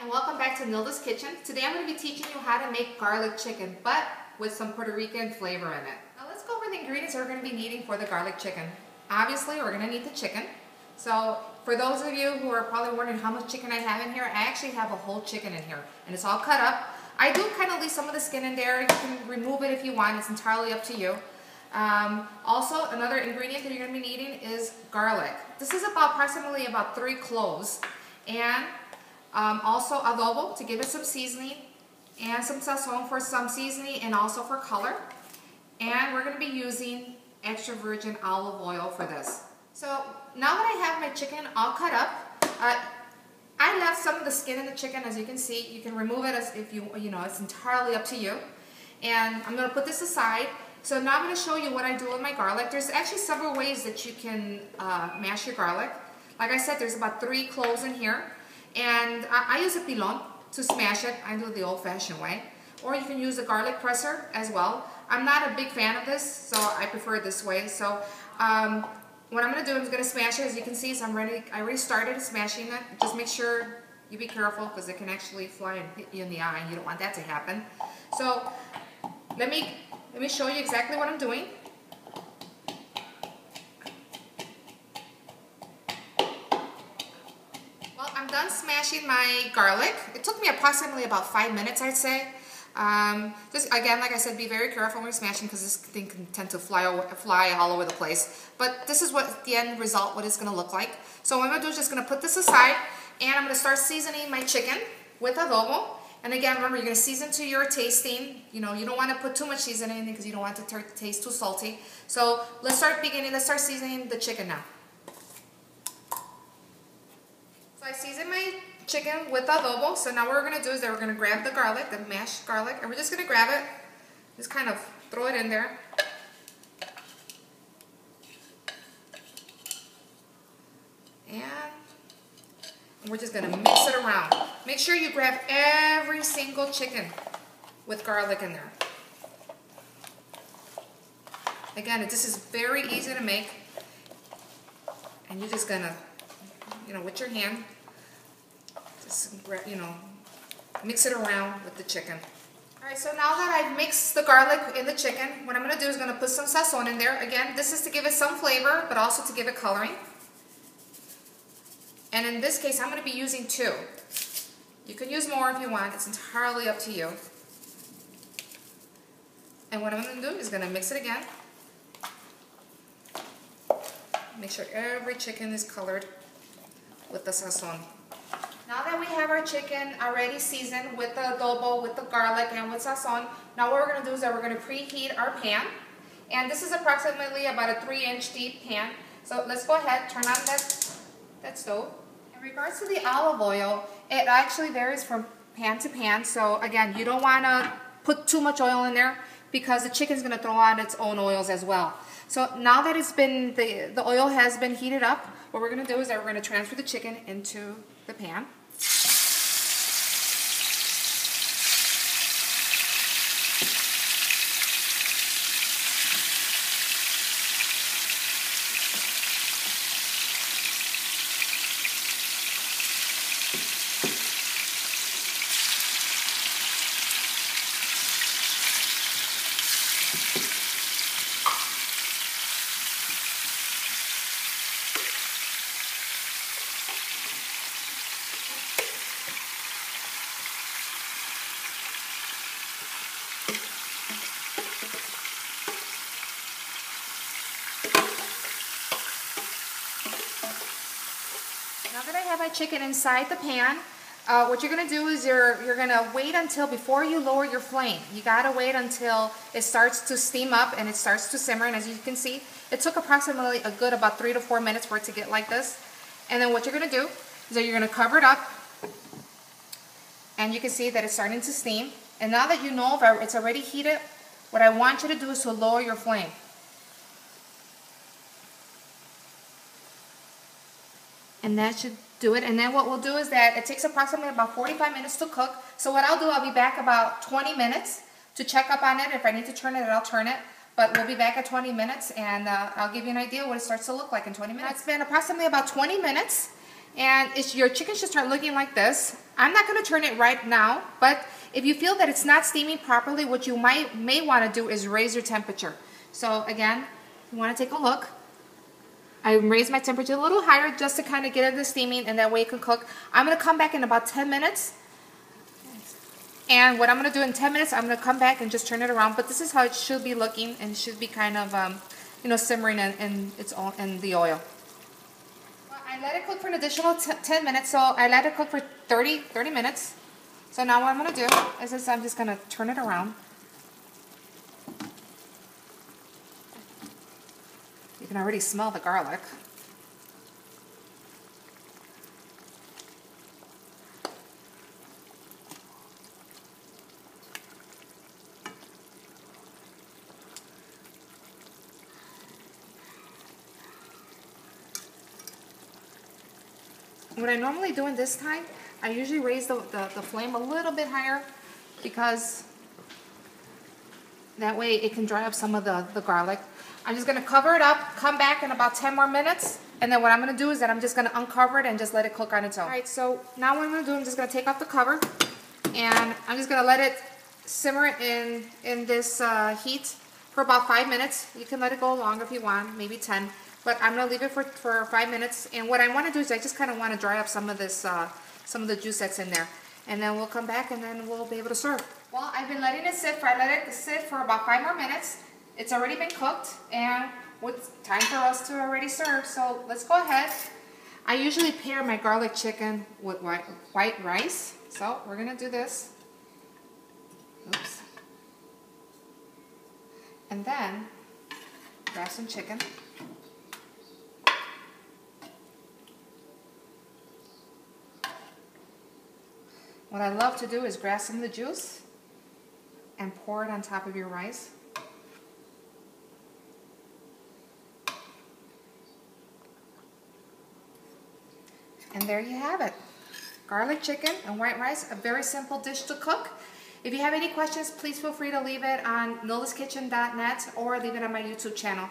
and welcome back to Nilda's Kitchen. Today I'm going to be teaching you how to make garlic chicken, but with some Puerto Rican flavor in it. Now let's go over the ingredients that we're going to be needing for the garlic chicken. Obviously, we're going to need the chicken. So for those of you who are probably wondering how much chicken I have in here, I actually have a whole chicken in here, and it's all cut up. I do kind of leave some of the skin in there. You can remove it if you want. It's entirely up to you. Um, also, another ingredient that you're going to be needing is garlic. This is about approximately about three cloves. And um, also adobo to give it some seasoning and some sazon for some seasoning and also for color. And we're going to be using extra virgin olive oil for this. So now that I have my chicken all cut up, uh, I left some of the skin in the chicken as you can see. You can remove it as if you, you know, it's entirely up to you. And I'm going to put this aside. So now I'm going to show you what I do with my garlic. There's actually several ways that you can uh, mash your garlic. Like I said, there's about three cloves in here. And I, I use a pilon to smash it. I do the old-fashioned way. Or you can use a garlic presser as well. I'm not a big fan of this, so I prefer this way. So um, what I'm going to do is going to smash it. As you can see, so I'm ready. I already started smashing it. Just make sure you be careful because it can actually fly and hit you in the eye. You don't want that to happen. So let me let me show you exactly what I'm doing. Smashing my garlic. It took me approximately about five minutes, I'd say. Um, just again, like I said, be very careful when you're smashing because this thing can tend to fly, fly all over the place. But this is what the end result, what it's going to look like. So what I'm going to do is just going to put this aside and I'm going to start seasoning my chicken with adobo. And again, remember, you're going to season to your tasting. You know, you don't want to put too much seasoning in because you don't want it to taste too salty. So let's start beginning, let's start seasoning the chicken now. I seasoned my chicken with adobo. So now what we're going to do is that we're going to grab the garlic, the mashed garlic, and we're just going to grab it, just kind of throw it in there. And we're just going to mix it around. Make sure you grab every single chicken with garlic in there. Again, this is very easy to make. And you're just going to, you know, with your hand, just, you know, mix it around with the chicken. All right, so now that I've mixed the garlic in the chicken, what I'm going to do is going to put some sazon in there. Again, this is to give it some flavor, but also to give it coloring. And in this case, I'm going to be using two. You can use more if you want. It's entirely up to you. And what I'm going to do is going to mix it again. Make sure every chicken is colored with the sazon. Now that we have our chicken already seasoned with the adobo, with the garlic, and with sazon, now what we're going to do is that we're going to preheat our pan. And this is approximately about a 3 inch deep pan. So let's go ahead, turn on that, that stove. In regards to the olive oil, it actually varies from pan to pan. So again, you don't want to put too much oil in there because the chicken's going to throw on its own oils as well. So now that it's been, the, the oil has been heated up, what we're going to do is that we're going to transfer the chicken into the pan. Have my chicken inside the pan. Uh, what you're going to do is you're, you're going to wait until, before you lower your flame, you got to wait until it starts to steam up and it starts to simmer. And as you can see, it took approximately a good about three to four minutes for it to get like this. And then what you're going to do is that you're going to cover it up and you can see that it's starting to steam. And now that you know if it's already heated, what I want you to do is to lower your flame. And that should do it. And then what we'll do is that it takes approximately about 45 minutes to cook. So what I'll do, I'll be back about 20 minutes to check up on it. If I need to turn it, I'll turn it. But we'll be back at 20 minutes and uh, I'll give you an idea what it starts to look like in 20 minutes. It's been approximately about 20 minutes. And your chicken should start looking like this. I'm not going to turn it right now, but if you feel that it's not steaming properly, what you might may want to do is raise your temperature. So again, you want to take a look. I raised my temperature a little higher just to kind of get it the steaming and that way it can cook. I'm going to come back in about 10 minutes. And what I'm going to do in 10 minutes, I'm going to come back and just turn it around. But this is how it should be looking and should be kind of, um, you know, simmering in, in, its oil, in the oil. I let it cook for an additional 10 minutes, so I let it cook for 30, 30 minutes. So now what I'm going to do is I'm just going to turn it around. Can already smell the garlic. What I normally do in this time, I usually raise the, the, the flame a little bit higher because that way it can dry up some of the, the garlic. I'm just gonna cover it up, come back in about 10 more minutes, and then what I'm gonna do is that I'm just gonna uncover it and just let it cook on its own. All right, so now what I'm gonna do, I'm just gonna take off the cover, and I'm just gonna let it simmer in, in this uh, heat for about five minutes. You can let it go longer if you want, maybe 10 but I'm gonna leave it for, for five minutes. And what I wanna do is I just kinda wanna dry up some of this, uh, some of the juice that's in there. And then we'll come back and then we'll be able to serve. Well, I've been letting it sit for, I let it sit for about five more minutes. It's already been cooked and it's time for us to already serve. So let's go ahead. I usually pair my garlic chicken with white, white rice. So we're gonna do this. Oops. And then grab some chicken. What I love to do is grab some of the juice and pour it on top of your rice. And there you have it. Garlic chicken and white rice, a very simple dish to cook. If you have any questions, please feel free to leave it on nildaskitchen.net or leave it on my YouTube channel.